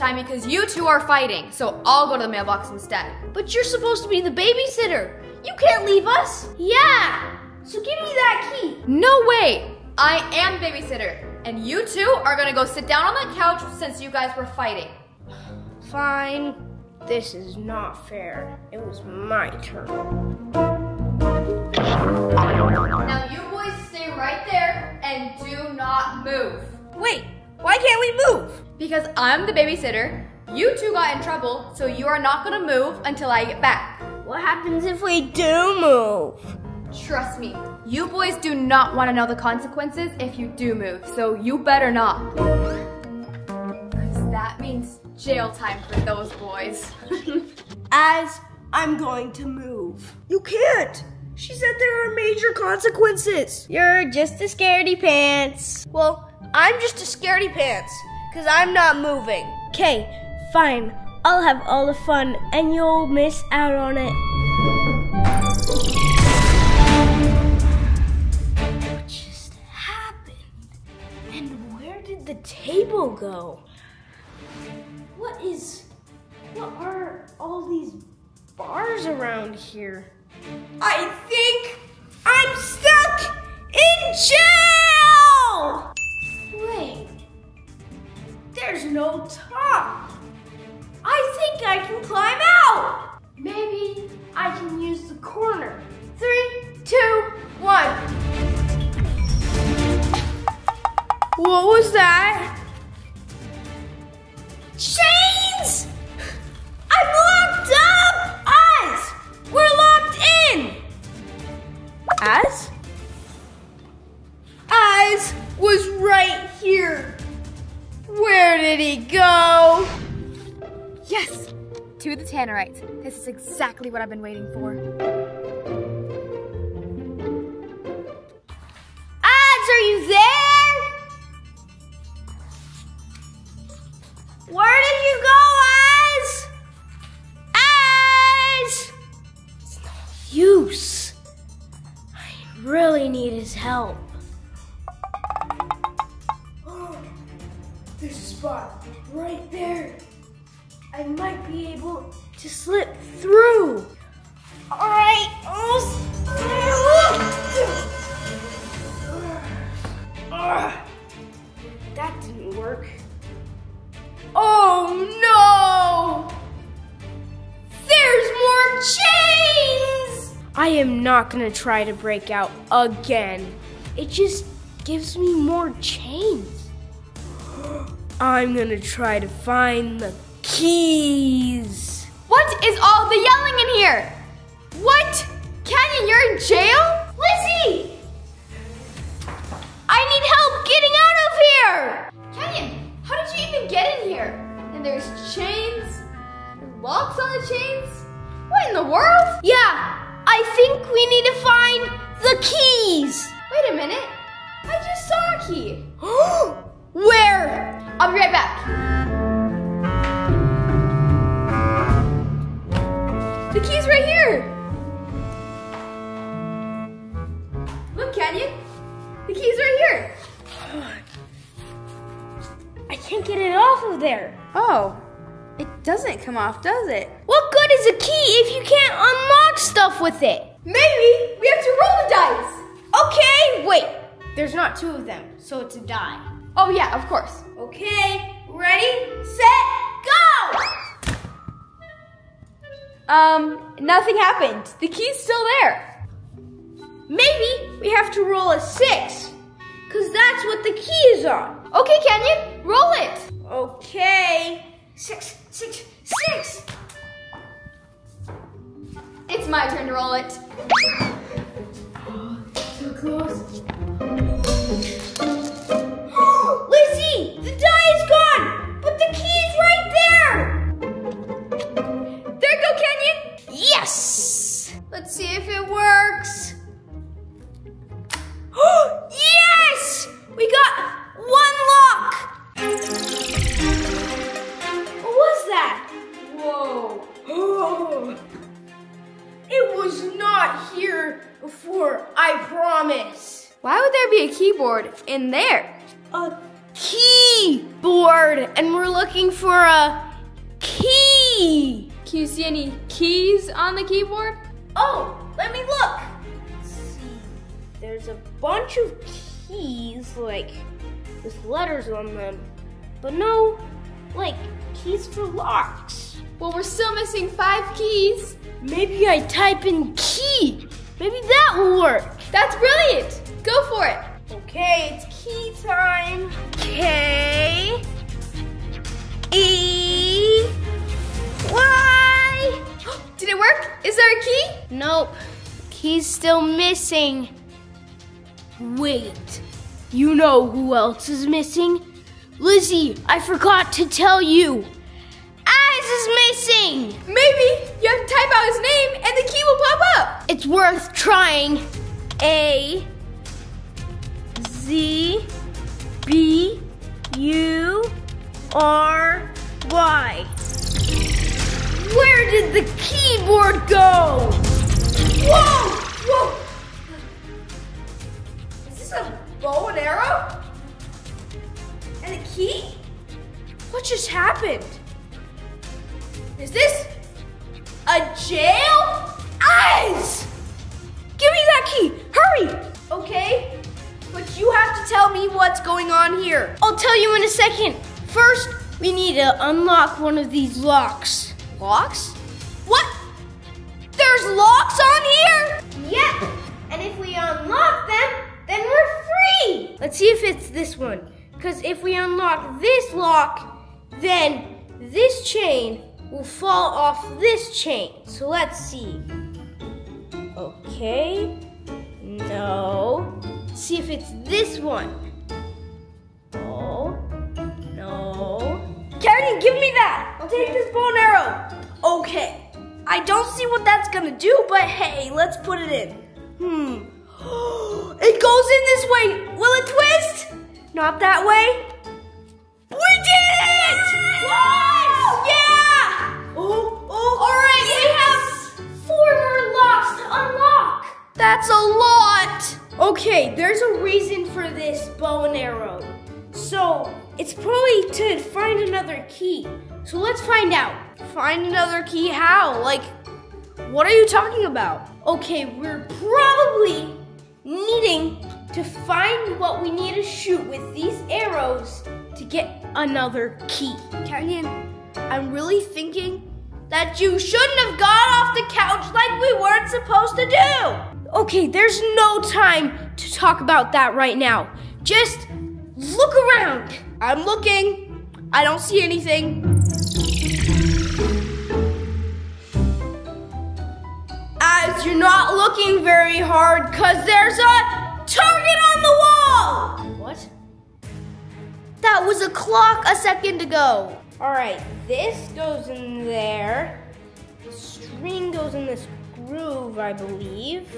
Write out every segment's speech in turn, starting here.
time because you two are fighting, so I'll go to the mailbox instead. But you're supposed to be the babysitter. You can't leave us. Yeah. So give me that key. No way! I am babysitter, and you two are gonna go sit down on that couch since you guys were fighting. Fine. This is not fair. It was my turn. Now you boys stay right there and do not move. Wait, why can't we move? Because I'm the babysitter, you two got in trouble, so you are not gonna move until I get back. What happens if we do move? Trust me, you boys do not want to know the consequences if you do move, so you better not. Because that means jail time for those boys. As I'm going to move. You can't. She said there are major consequences. You're just a scaredy pants. Well, I'm just a scaredy pants because I'm not moving. Okay, fine. I'll have all the fun and you'll miss out on it. What just happened? And where did the table go? What is. What are all these bars around here? I think I'm stuck in jail! Wait. There's no top. I think I can climb out. Maybe I can use the corner. Three, two, one. What was that? Exactly what I've been waiting for. I am not gonna try to break out again. It just gives me more chains. I'm gonna try to find the keys. What is all the yelling in here? What? Canyon, you're in jail? Think we need to find the keys. Wait a minute. I just saw a key. Where? I'll be right back. The key's right here. Look, Canyon. The key's right here. I can't get it off of there. Oh, it doesn't come off, does it? What good is a key if you can't unlock stuff with it? Maybe we have to roll the dice. Okay, wait. There's not two of them, so it's a die. Oh yeah, of course. Okay, ready, set, go! Um, nothing happened. The key's still there. Maybe we have to roll a six, because that's what the key is on. Okay, Canyon, roll it. Okay, six, six, six. My turn to roll it. So close. Keyboard in there. A keyboard, and we're looking for a key. Can you see any keys on the keyboard? Oh, let me look. There's a bunch of keys, like with letters on them, but no, like keys for locks. Well, we're still missing five keys. Maybe I type in key. Maybe that will work. That's brilliant. Go for it. Okay, it's key time. K E Y. Did it work? Is there a key? Nope. Key's still missing. Wait. You know who else is missing? Lizzy, I forgot to tell you. Az is missing. Maybe you have to type out his name and the key will pop up. It's worth trying. A Z B U R Y. Where did the keyboard go? Whoa! Whoa! Is this a bow and arrow? And a key? What just happened? Is this a jail? Eyes! Give me that key! Hurry! Okay, me what's going on here. I'll tell you in a second. First, we need to unlock one of these locks. Locks? What? There's locks on here? Yep. And if we unlock them, then we're free. Let's see if it's this one. Because if we unlock this lock, then this chain will fall off this chain. So let's see. Okay. No. Let's see if it's this one. Karen, give me that. I'll take this bow and arrow. Okay. I don't see what that's gonna do, but hey, let's put it in. Hmm. It goes in this way. Will it twist? Not that way. We did it! Wow! Yeah! Oh, oh. All right, we have Four more locks to unlock. That's a lot. Okay, there's a reason for this bow and arrow. So, it's probably to find another key. So let's find out. Find another key how? Like, what are you talking about? Okay, we're probably needing to find what we need to shoot with these arrows to get another key. Canyon, I'm really thinking that you shouldn't have got off the couch like we weren't supposed to do. Okay, there's no time to talk about that right now. Just look around. I'm looking. I don't see anything. Az you're not looking very hard, cause there's a target on the wall! What? That was a clock a second ago. All right, this goes in there. The string goes in this groove, I believe.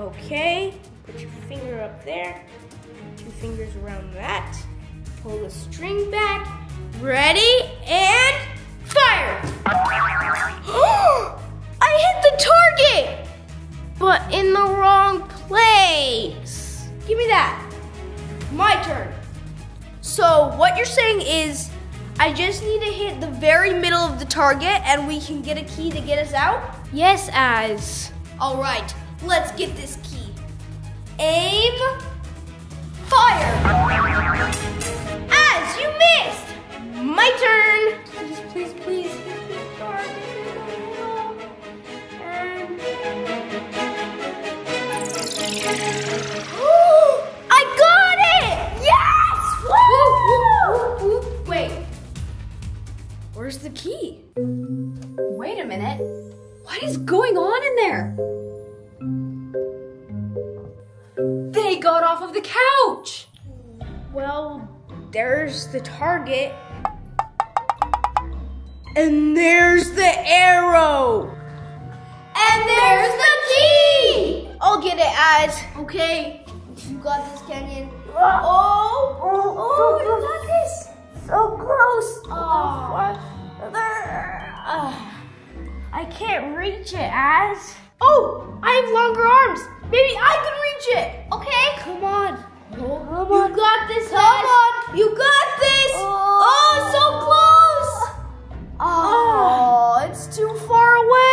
Okay, put your finger up there. Two fingers around that. Pull the string back. Ready and fire! I hit the target, but in the wrong place. Give me that. My turn. So, what you're saying is, I just need to hit the very middle of the target and we can get a key to get us out? Yes, Az. Alright, let's get this key. Aim, fire! Az you missed. My turn. Please, please, please. hit the target. I got it! Yes! Woo, woo, woo, woo. Wait, where's the key? Wait a minute. What is going on in there? They got off of the couch. Well, there's the target. And there's the arrow. And there's the key. I'll get it Az. Okay, you got this, Canyon. Oh, Oh, you got this. so close. Oh. I can't reach it, Az. Oh, I have longer arms. Maybe I can reach it. Okay, Come on. Come You got this, Come Ash. on. You got this. Oh, oh so close. Ah. Oh, it's too far away.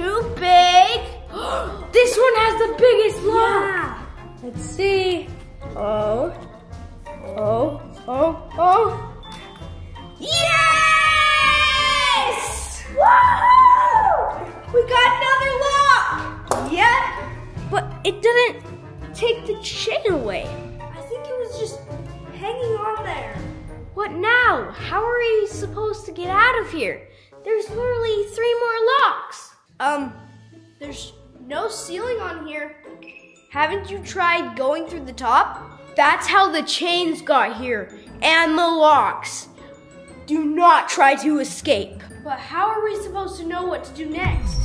Too big. This one has the biggest lock. Yeah. Let's see. Oh. Oh. Oh. Oh. Yes! Woo! We got another lock! Yep. But it didn't take the chain away. I think it was just hanging on there. What now? How are we supposed to get out of here? There's literally three more locks. Um, there's no ceiling on here. Haven't you tried going through the top? That's how the chains got here and the locks. Do not try to escape. But how are we supposed to know what to do next?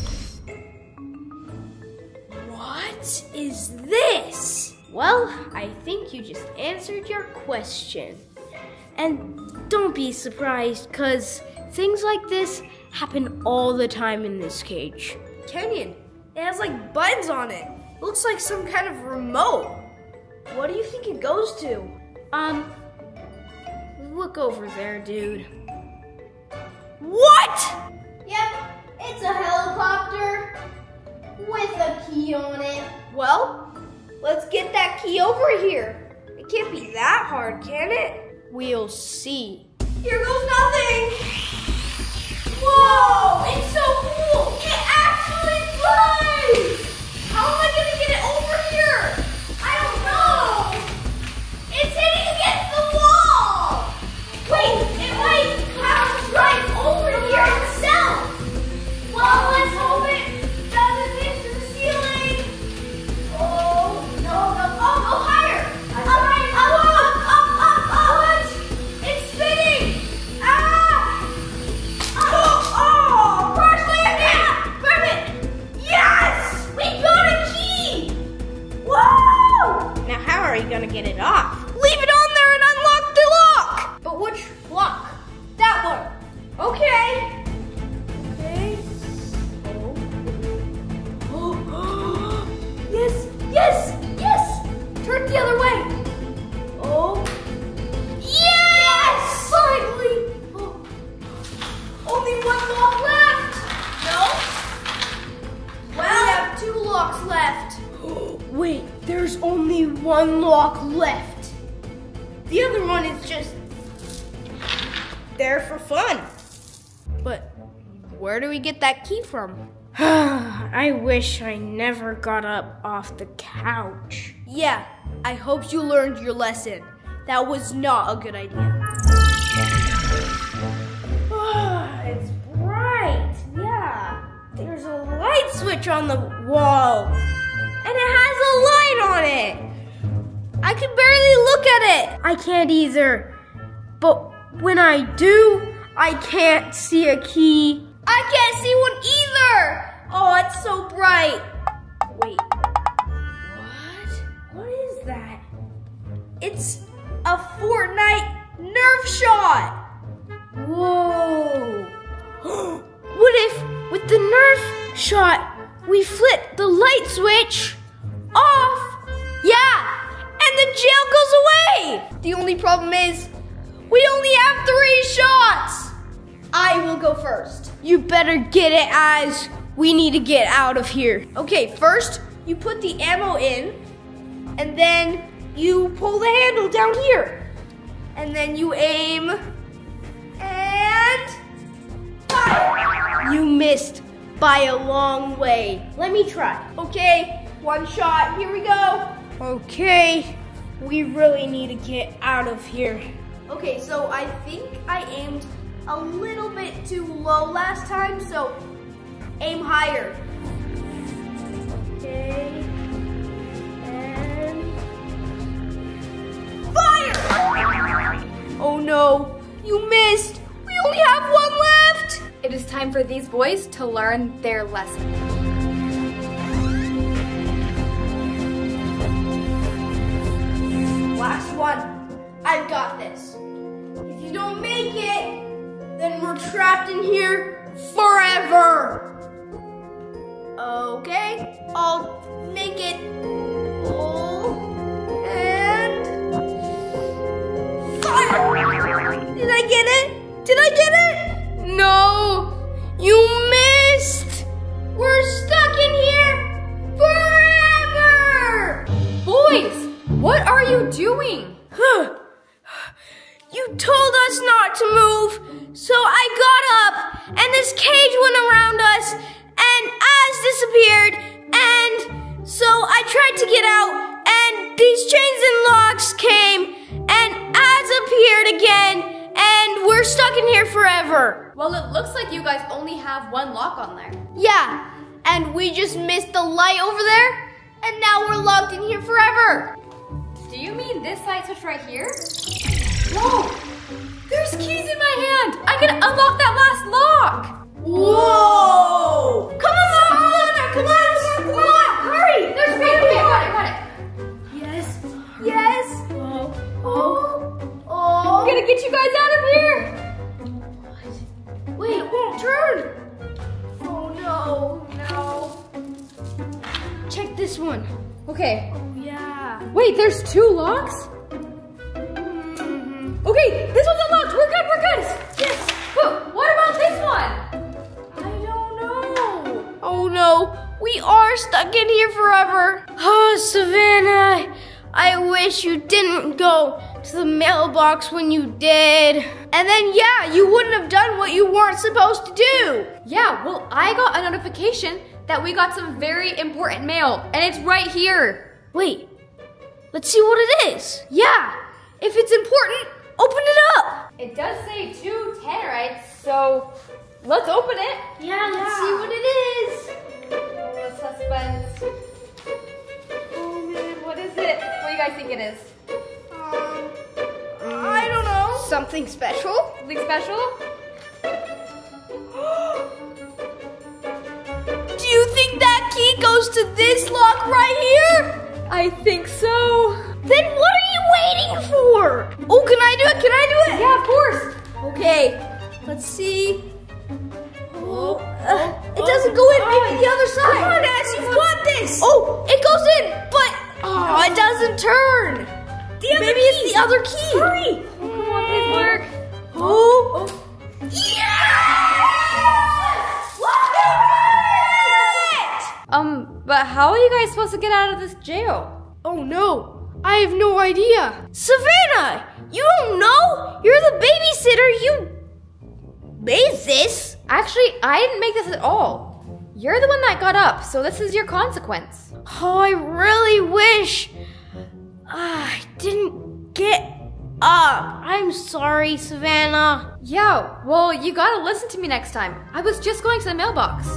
What is this? Well, I think you just answered your question. And don't be surprised, because things like this happen all the time in this cage. Canyon, it has like buttons on it. Looks like some kind of remote. What do you think it goes to? Um, look over there, dude. What? Yep, it's a helicopter with a key on it. Well, let's get that key over here. It can't be that hard, can it? We'll see. Here goes nothing. Whoa, it's so cool. It actually flies. How am I gonna there's only one lock left. The other one is just there for fun. But where do we get that key from? I wish I never got up off the couch. Yeah, I hope you learned your lesson. That was not a good idea. Ah, it's bright. Yeah. There's a light switch on the wall. And it has can barely look at it. I can't either. But when I do, I can't see a key. I can't see one either. Oh, it's so bright. Wait. What? What is that? It's a Fortnite nerf shot. Whoa. what if, with the Nerf shot, we flip the light switch off? Yeah, and the jail goes away. The only problem is we only have three shots. I will go first. You better get it, as we need to get out of here. Okay, first you put the ammo in, and then you pull the handle down here, and then you aim and fire. You missed by a long way. Let me try. Okay, one shot. Here we go. Okay, we really need to get out of here. Okay, so I think I aimed a little bit too low last time, so aim higher. Okay. And fire! Oh no, you missed. We only have one left. It is time for these boys to learn their lesson. In here forever. Okay, I'll make it. Oh, and fire! Did I get it? Did I get it? No, you missed. We're stuck in here forever. Boys, what are you doing? Huh. You told us not to move, so I got up, and this cage went around us, and Az disappeared, and so I tried to get out, and these chains and locks came, and Az appeared again, and we're stuck in here forever. Well, it looks like you guys only have one lock on there. Yeah, and we just missed the light over there, and now we're locked in here forever. Do you mean this light switch right here? Whoa! There's keys in my hand! I can unlock that last lock! Whoa! Come on, come come on, come on, come on, hurry! There's Okay, okay, I got it, got it. Yes, yes. Oh, oh, oh. I'm gonna get you guys out of here! What? Wait, it won't turn. Oh no, no. Check this one. Okay. Oh yeah. Wait, there's two locks? When you did. And then yeah, you wouldn't have done what you weren't supposed to do. Yeah, well, I got a notification that we got some very important mail, and it's right here. Wait, let's see what it is. Yeah, if it's important, open it up. It does say to tannerites, so let's open it. Yeah, let's see what it is. Oh, suspense. Oh man, what is it? What do you guys think it is? Something special? Something special? Do you think that key goes to this lock right here? I think so. Then what are you waiting for? Oh, can I do it? Can I do it? Yeah, of course. Okay, let's see. Oh, uh, it doesn't go in. Maybe the other side. Come on, Ash, you've got this. Oh, it goes in, but oh, it doesn't turn. Maybe it's the other key. Hurry! Come on, please work. Oh, yes! Look Um, but how are you guys supposed to get out of this jail? Oh no, I have no idea. Savannah, you don't know? You're the babysitter. You made this. Actually, I didn't make this at all. You're the one that got up, so this is your consequence. Oh, I really wish I didn't get up. I'm sorry, Savannah. Yeah, well, you gotta listen to me next time. I was just going to the mailbox.